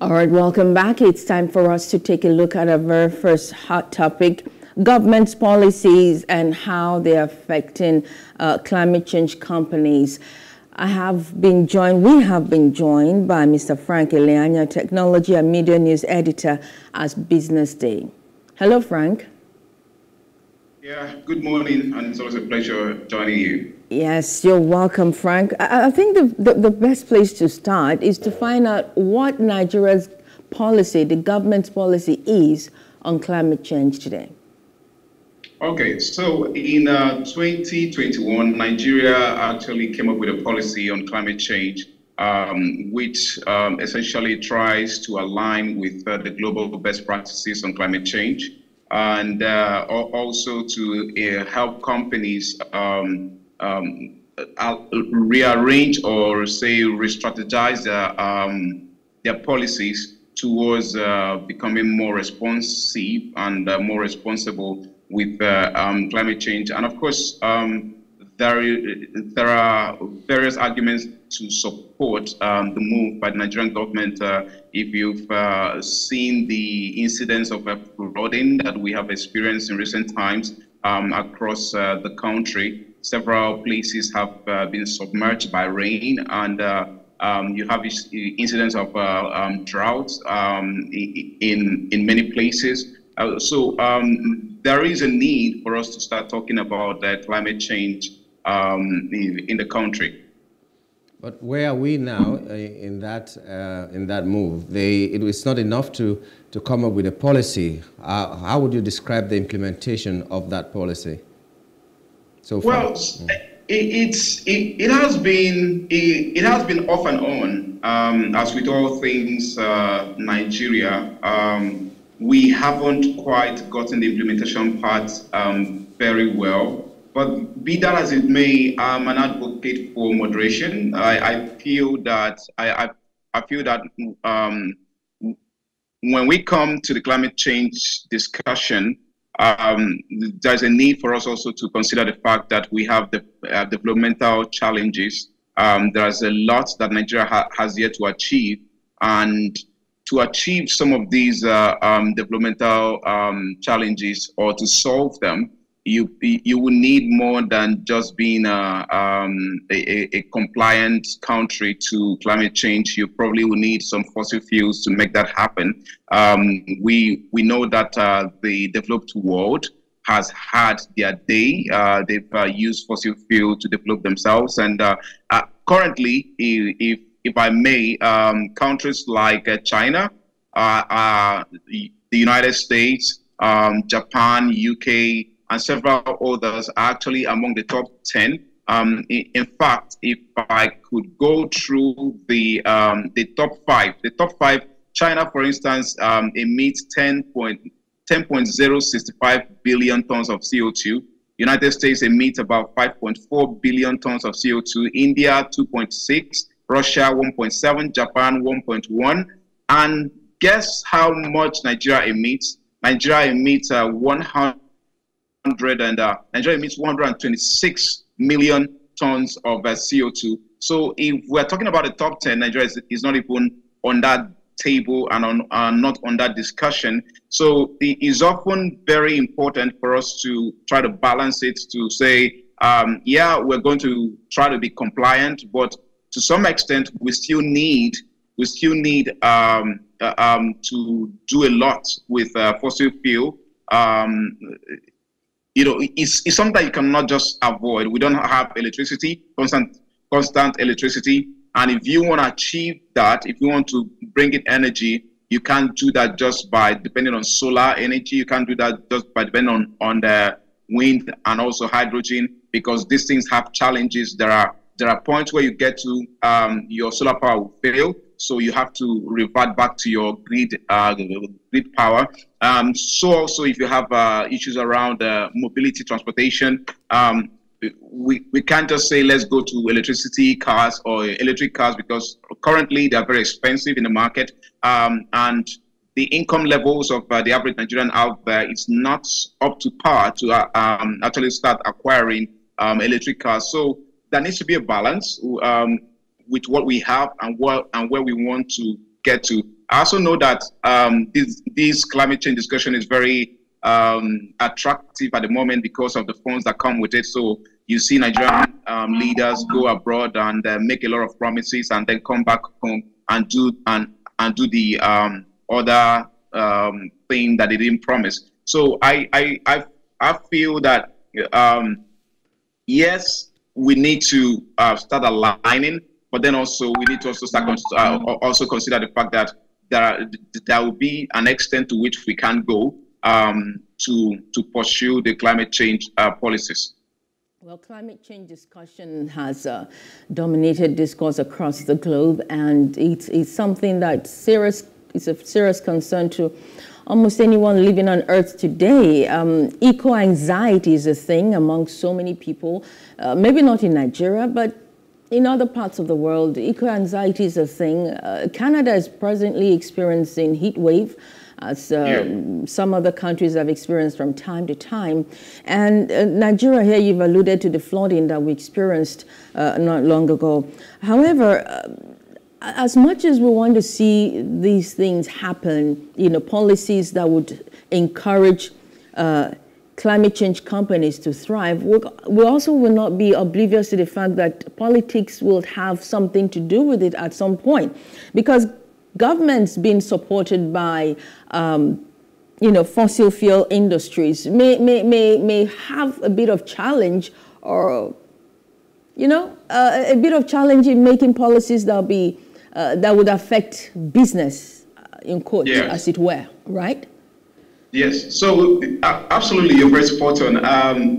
All right, welcome back. It's time for us to take a look at our very first hot topic government's policies and how they're affecting uh, climate change companies. I have been joined, we have been joined by Mr. Frank Eleanya, Technology and Media News Editor at Business Day. Hello, Frank. Yeah, good morning, and it's always a pleasure joining you. Yes, you're welcome, Frank. I, I think the, the, the, best place to start is to find out what Nigeria's policy, the government's policy, is on climate change today. Okay, so in uh, 2021, Nigeria actually came up with a policy on climate change, um, which um, essentially tries to align with uh, the global best practices on climate change and uh, also to uh, help companies um, um, rearrange or say re-strategize their, um, their policies towards uh, becoming more responsive and uh, more responsible with uh, um, climate change. And of course, um, there, there are various arguments to support um, the move by the Nigerian government. Uh, if you've uh, seen the incidents of flooding that we have experienced in recent times um, across uh, the country, several places have uh, been submerged by rain and uh, um, you have incidents of um, droughts um, in, in many places. so um, there is a need for us to start talking about climate change in, in the country. But where are we now uh, in that uh, in that move? They, it, it's not enough to to come up with a policy. Uh, how would you describe the implementation of that policy? So far? well, it, it's it, it, has been it, it, has been off and on. Um, as with all things uh, Nigeria, um, we haven't quite gotten the implementation part um, very well. But be that as it may, I'm an advocate for moderation. I, I feel that I, I, I feel that um, when we come to the climate change discussion, um, there's a need for us also to consider the fact that we have the uh, developmental challenges. Um, there's a lot that Nigeria ha has yet to achieve, and to achieve some of these uh, um, developmental um, challenges or to solve them, you you will need more than just being a, um, a, a, compliant country to climate change. You probably will need some fossil fuels to make that happen. Um, we we know that uh, the developed world has had their day. Uh, they've uh, used fossil fuel to develop themselves, and uh, uh, currently, if if I may, um, countries like uh, China, the United States, um, Japan, UK and several others are actually among the top 10. Um, in, fact, if I could go through the um, the top five, the top five, China, for instance, um, emits 10.065 billion tons of CO2. United States emits about 5.4 billion tons of CO2. India 2.6, Russia 1.7, Japan 1.1, and guess how much Nigeria emits? Nigeria emits uh, 100 and uh, Nigeria emits 126 million tons of uh, CO2. So if we're talking about the top 10, Nigeria is, is not even on that table and on, uh, not on that discussion. So it is often very important for us to try to balance it to say, um, yeah, we're going to try to be compliant, but to some extent, we still need we still need um, uh, um, to do a lot with uh, fossil fuel. Um, you know, it's, it's something you cannot just avoid. We don't have electricity, constant, constant electricity. And if you want to achieve that, if you want to bring in energy, you can't do that just by depending on solar energy. You can't do that just by depending on, on the wind and also hydrogen because these things have challenges. There are there are points where you get to um, your solar power will fail so you have to revert back to your grid uh, grid power. Um, so also if you have uh, issues around uh, mobility transportation, um, we, we can't just say let's go to electricity cars or electric cars because currently they are very expensive in the market um, and the income levels of uh, the average Nigerian out there is not up to par to uh, um, actually start acquiring um, electric cars. So there needs to be a balance. Um, with what we have and what and where we want to get to. I also know that um, this, this climate change discussion is very um, attractive at the moment because of the funds that come with it. So you see Nigerian um, leaders go abroad and uh, make a lot of promises and then come back home and do and and do the um, other um, thing that they didn't promise. So I I I, I feel that um, yes, we need to uh, start aligning, but then also we need to also start uh, also consider the fact that there there will be an extent to which we can go um, to to pursue the climate change uh, policies. Well, climate change discussion has uh, dominated discourse across the globe, and it's, it's something that serious is a serious concern to almost anyone living on Earth today. Um, eco anxiety is a thing among so many people, uh, maybe not in Nigeria, but in other parts of the world. Eco anxiety is a thing. Uh, Canada is presently experiencing heat wave. As uh, yeah. some other countries have experienced from time to time. And uh, Nigeria, here you've alluded to the flooding that we experienced uh, not long ago. However, uh, as much as we want to see these things happen, you know, policies that would encourage uh, climate change companies to thrive, we also will not be oblivious to the fact that politics will have something to do with it at some point. Because governments being supported by um, you know, fossil fuel industries may, may, may, may have a bit of challenge or, you know, uh, a bit of challenge in making policies that'll be uh, that would affect business, uh, in quotes, yes. as it were, right? Yes. So absolutely, you're very spot on. Um,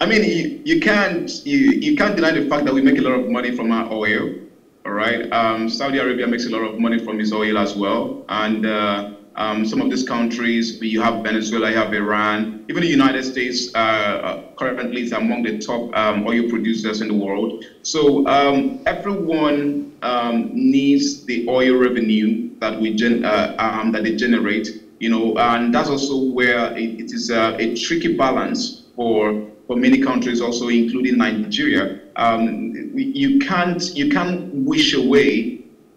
I mean, you, you can't you, you can't deny the fact that we make a lot of money from our oil. All right. Um, Saudi Arabia makes a lot of money from its oil as well, and uh, um, some of these countries, you have Venezuela, you have Iran, even the United States uh, uh, currently is among the top um, oil producers in the world. So um, everyone um, needs the oil revenue that we gen- uh, um, that they generate, you know, and that's also where it, it is a, a, tricky balance for for many countries, also including Nigeria. Um, you can't you can't wish away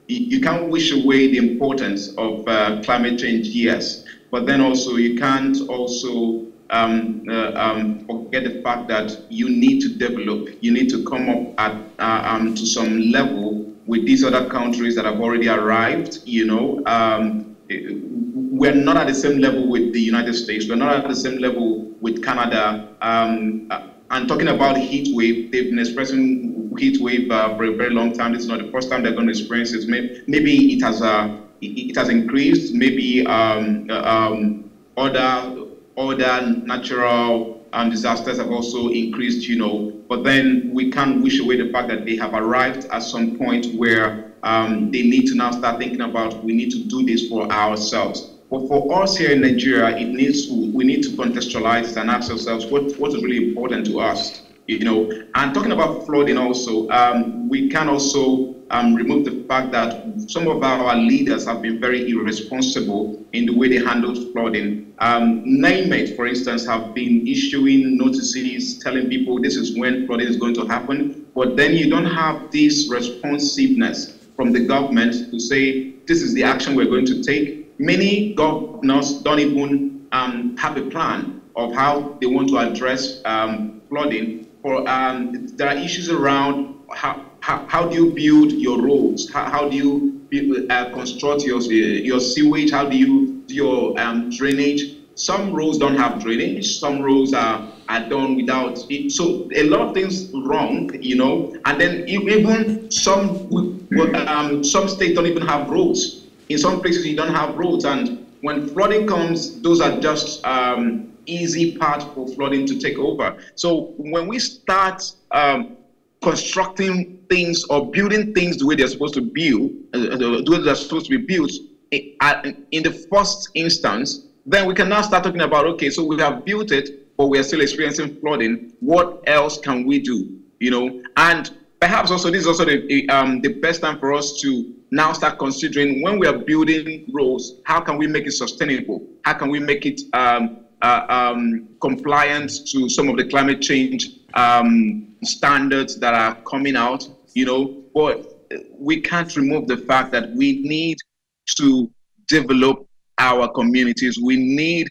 you can't wish away the importance of uh, climate change, yes, but then also you can't also um, uh, um, forget the fact that you need to develop, you need to come up at uh, um, to some level with these other countries that have already arrived. You know, um, we're not at the same level with the United States. We're not at the same level with Canada. Um, uh, and talking about heat wave, they've been expressing heat wave uh, for a very long time. This is not the first time they're going to experience it. Maybe it has uh, it, has increased. Maybe um, uh, um, other other natural um, disasters have also increased. You know, but then we can't wish away the fact that they have arrived at some point where um, they need to now start thinking about we need to do this for ourselves. But for us here in Nigeria, it needs we need to contextualize and ask ourselves what, what is really important to us, you know. And talking about flooding also, um, we can also um, remove the fact that some of our leaders have been very irresponsible in the way they handled flooding. Um, NIMET, for instance, have been issuing notices telling people this is when flooding is going to happen, but then you don't have this responsiveness from the government to say this is the action we're going to take Many governors don't even um, have a plan of how they want to address um, flooding. For um, there are issues around how, how, how do you build your roads? How, how do you uh, construct your your sewage? How do you do your um, drainage? Some roads don't have drainage. Some roads are are done without it. So a lot of things wrong, you know. And then even some um, some states don't even have roads. In some places, you don't have roads, and when flooding comes, those are just um, easy paths for flooding to take over. So when we start um, constructing things or building things the way they're supposed to build, uh, uh the way they're supposed to be built, in the first instance, then we can now start talking about okay, so we have built it, but we are still experiencing flooding. What else can we do? You know, and perhaps also this is also the um, the best time for us to now start considering when we are building roads, how can we make it sustainable? How can we make it um, uh, um, compliant to some of the climate change um, standards that are coming out? You know, but we can't remove the fact that we need to develop our communities. We need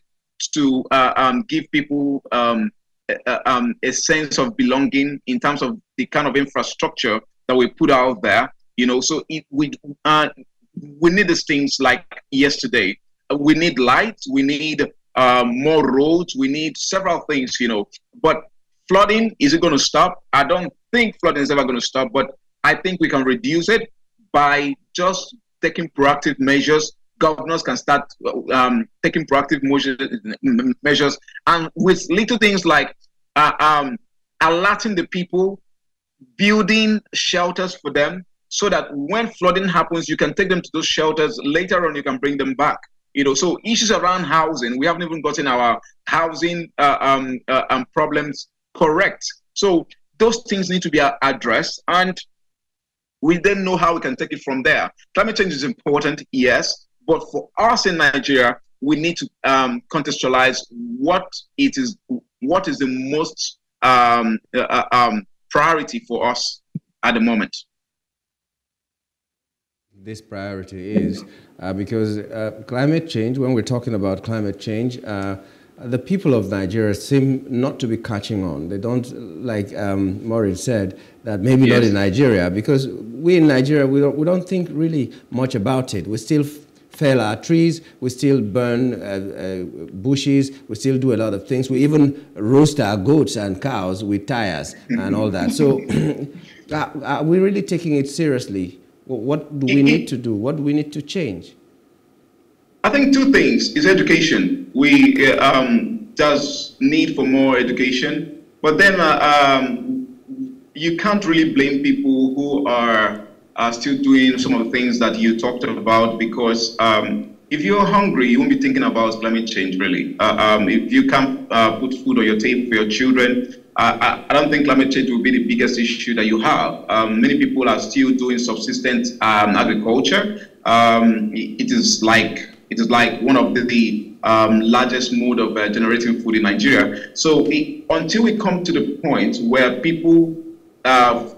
to uh, um, give people um, a, um, a sense of belonging in terms of the kind of infrastructure that we put out there. You know, so it, we uh, we need these things like yesterday. We need light. We need um, more roads. We need several things. You know, but flooding is it going to stop? I don't think flooding is ever going to stop, but I think we can reduce it by just taking proactive measures governors can start um, taking proactive measures, and with little things like uh, um, alerting the people, building shelters for them, so that when flooding happens, you can take them to those shelters. Later on, you can bring them back. You know, so issues around housing, we haven't even gotten our housing uh, um, uh, um, problems correct. So those things need to be addressed, and we then know how we can take it from there. Climate change is important, yes, but for us in Nigeria, we need to um, contextualize what it is, what is the most um, uh, uh, um, priority for us at the moment. This priority is uh, because uh, climate change, when we're talking about climate change, uh, the people of Nigeria seem not to be catching on. They don't, like um, Maureen said, that maybe yes. not in Nigeria, because we in Nigeria, we don't, we don't think really much about it. We still fell our trees, we still burn uh, uh, bushes, we still do a lot of things. We even roast our goats and cows with tires and all that. So are we really taking it seriously? What do we need to do? What do we need to change? I think two things is education. We uh, um, does need for more education, but then uh, um, you can't really blame people who are are still doing some of the things that you talked about because um, if you're hungry, you won't be thinking about climate change really. Uh, um, if you can't uh, put food on your table for your children, I, I, don't think climate change will be the biggest issue that you have. Um, many people are still doing subsistence um, agriculture. Um, it is like it is like one of the, the um, largest mode of uh, generating food in Nigeria. So until we come to the point where people, uh,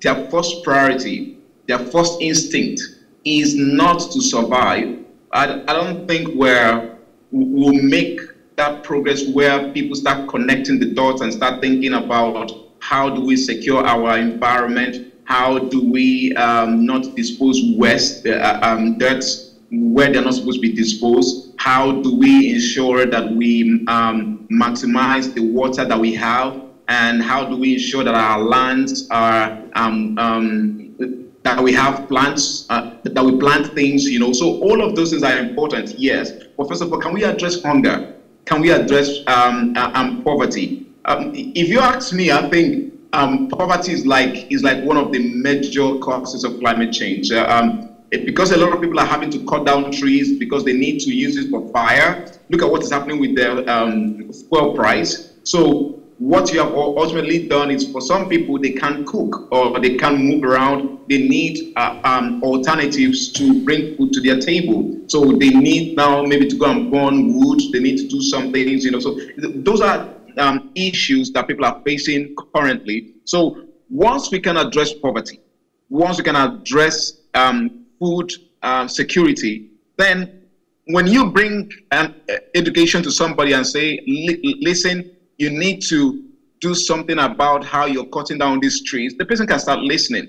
their first priority their first instinct is not to survive, I, I don't think we're, we'll make that progress where people start connecting the dots and start thinking about how do we secure our environment, how do we um, not dispose waste, uh, um, dirt where they're not supposed to be disposed, how do we ensure that we um, maximize the water that we have, and how do we ensure that our lands are um, um, that we have plants, uh, that we plant things, you know. So all of those things are important, yes. But first of all, can we address hunger? Can we address um, uh, um, poverty? Um, if you ask me, I think um, poverty is like is like one of the major causes of climate change. Uh, um, it, because a lot of people are having to cut down trees because they need to use it for fire. Look at what is happening with the um, fuel price. So what you have ultimately done is for some people they can't cook or they can't move around. They need uh, um, alternatives to bring food to their table. So they need now maybe to go and burn wood. They need to do some things you know. So those are um, issues that people are facing currently. So once we can address poverty once we can address um, food uh, security then when you bring um, education to somebody and say listen you need to do something about how you're cutting down these trees, the person can start listening.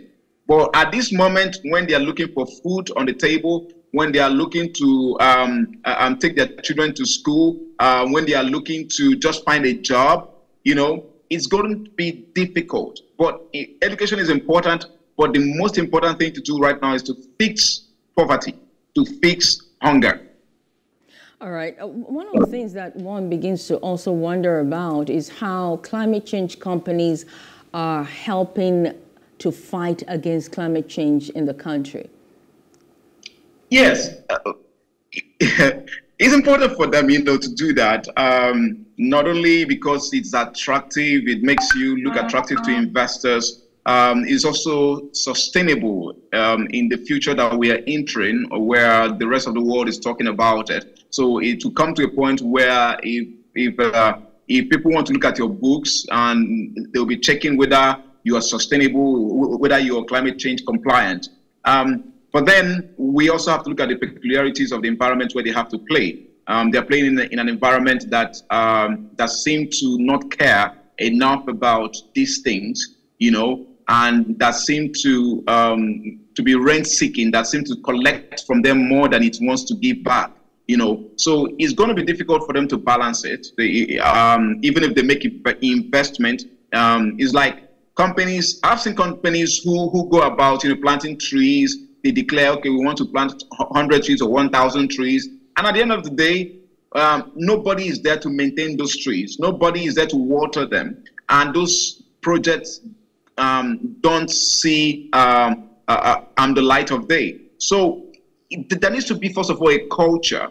But at this moment, when they are looking for food on the table, when they are looking to um, uh, um, take their children to school, uh, when they are looking to just find a job, you know, it's going to be difficult. But education is important. But the most important thing to do right now is to fix poverty, to fix hunger. All right. Uh, one of the things that one begins to also wonder about is how climate change companies are helping to fight against climate change in the country. Yes. Uh, it's important for them, you know, to do that. Um, not only because it's attractive, it makes you look attractive to investors, um, is also sustainable um, in the future that we are entering, where the rest of the world is talking about it. So it will come to a point where if if uh, if people want to look at your books and they'll be checking whether you are sustainable, whether you are climate change compliant. Um, But then we also have to look at the peculiarities of the environment where they have to play. Um, they're playing in, in, an environment that um, that seem to not care enough about these things, you know, and that seem to um, to be rent seeking, that seem to collect from them more than it wants to give back you know so it's going to be difficult for them to balance it. They, um, even if they make investment um, it's like companies i've seen companies who who go about you know planting trees. They declare okay we want to plant 100 trees or 1000 trees. And at the end of the day um, nobody is there to maintain those trees. Nobody is there to water them. And those projects um, don't see um, uh, uh, the light of day. So there needs to be first of all a culture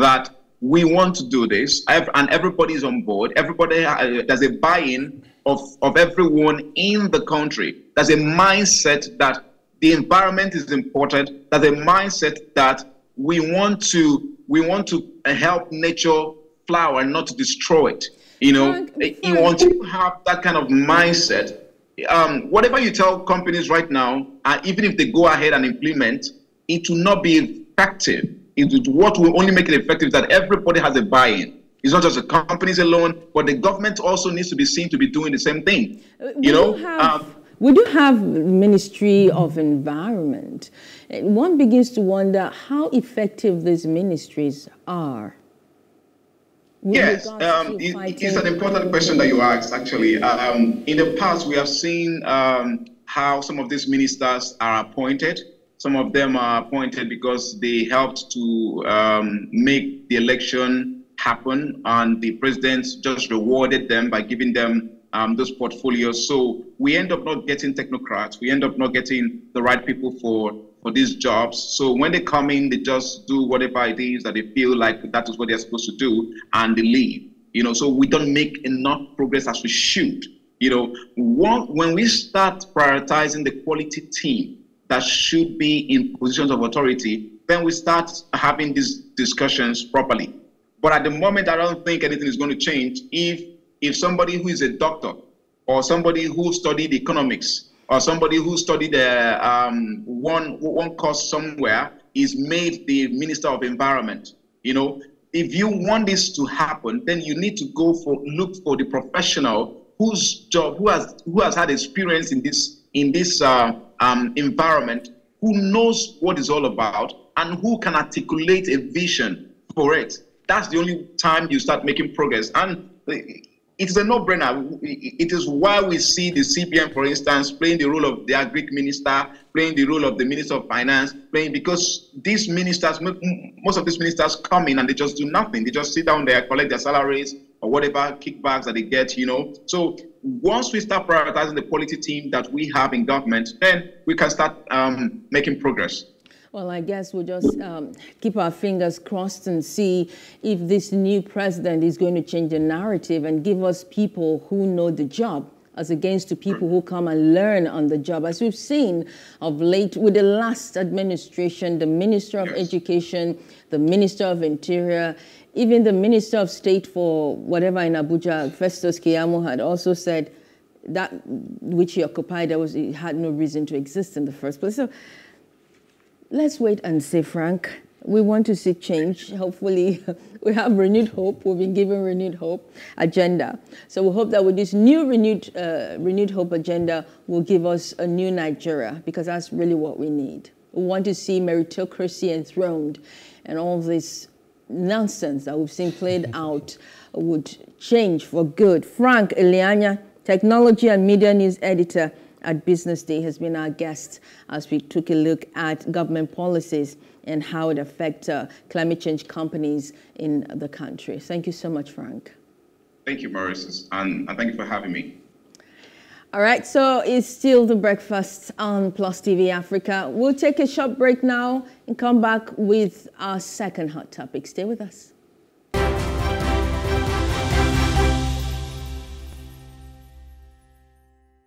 that we want to do this. And everybody's on board. Everybody uh, there's a buy-in of, of everyone in the country. There's a mindset that the environment is important. There's a mindset that we want to we want to help nature flower and not destroy it you know? You want to have that kind of mindset. Um, whatever you tell companies right now uh, even if they go ahead and implement it will not be effective it, what will only make it effective is that everybody has a buy-in. It's not just the companies alone, but the government also needs to be seen to be doing the same thing. Uh, you know, have, um, we do have Ministry of Environment. One begins to wonder how effective these ministries are. Yes, um, it, it's an important question that you asked, actually. Um, in the past, we have seen um, how some of these ministers are appointed some of them are appointed because they helped to um, make the election happen, and the president just rewarded them by giving them um, those portfolios. So we end up not getting technocrats. We end up not getting the right people for for these jobs. So when they come in, they just do whatever it is that they feel like that is what they're supposed to do, and they leave. You know, so we don't make enough progress as we should. You know, one, when we start prioritizing the quality team, that should be in positions of authority, then we start having these discussions properly. But at the moment, I don't think anything is going to change if if somebody who is a doctor or somebody who studied economics or somebody who studied uh, um, one one course somewhere is made the minister of environment. You know, if you want this to happen, then you need to go for look for the professional whose job who has who has had experience in this in this uh, um, environment who knows what it's all about and who can articulate a vision for it. That's the only time you start making progress. And it's a no-brainer. It is why we see the CBN, for instance, playing the role of the agri minister, playing the role of the minister of finance, playing because these ministers, most of these ministers come in and they just do nothing. They just sit down there, collect their salaries or whatever kickbacks that they get, you know. So once we start prioritizing the quality team that we have in government, then we can start um, making progress. Well, I guess we'll just um, keep our fingers crossed and see if this new president is going to change the narrative and give us people who know the job as against to people who come and learn on the job. As we've seen of late with the last administration, the Minister of yes. Education, the Minister of Interior, even the Minister of State for whatever in Abuja, Festus Keyamo, had also said that which he occupied, there was, it had no reason to exist in the first place. So let's wait and see, Frank. We want to see change. Hopefully, we have renewed hope. We've been given renewed hope agenda. So we hope that with this new renewed uh, renewed hope agenda, will give us a new Nigeria because that's really what we need. We want to see meritocracy enthroned, and all this nonsense that we've seen played out would change for good. Frank Eleanya, technology and media news editor at Business Day has been our guest as we took a look at government policies and how it affects uh, climate change companies in the country. Thank you so much, Frank. Thank you, Maurice, and thank you for having me. All right, so it's still the breakfast on Plus TV Africa. We'll take a short break now and come back with our second hot topic. Stay with us.